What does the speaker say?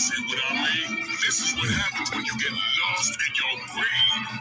See what I mean? This is what happens when you get lost in your brain.